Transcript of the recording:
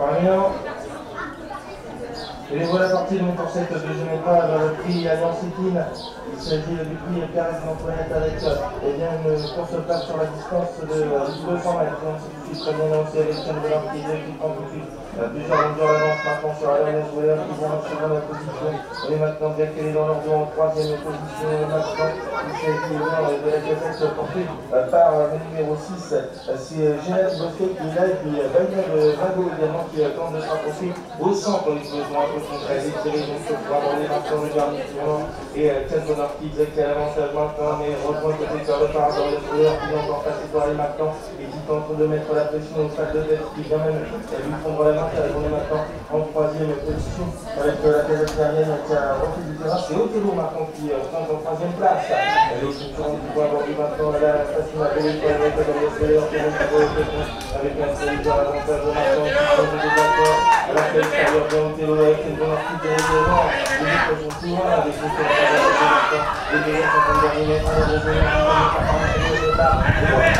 Parmian. Et les voilà partis donc pour cette deuxième épreuve, le prix Alliance Il s'agit du prix Caresse d'Antoinette avec eh bien, une course plate sur la distance de 200 mètres. Donc, très bien lancé avec Chandler qui est euh, plusieurs maintenant sur Voyeur qui position. Et maintenant bien qu'elle est dans l'ordre en troisième position maintenant. Il s'agit de la cassette portée par le numéro 6. C'est Général Bosquet qui est là et puis Valmir de Vago également qui tente de s'approcher au centre du besoin elle est tirée donc pour aborder maintenant le dernier tournant et Ken Bonheur qui y a l'avantage maintenant mais rejoint côté par le par dans les joueurs qui vont encore passer par les maintenant et qui tente de mettre la pression au sac de tête qui quand même lui prendre la main qui est maintenant en troisième position avec la casette dernière qui a refait du terrain. C'est Othello maintenant qui tente en troisième place. Du aborder maintenant la station avec les vont avec un sélecteur avantage maintenant qui de désaccord à la de avec une bonne de les sont loin avec les joueurs les deux sont en la deuxième le départ et on va